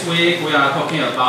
this week we are talking about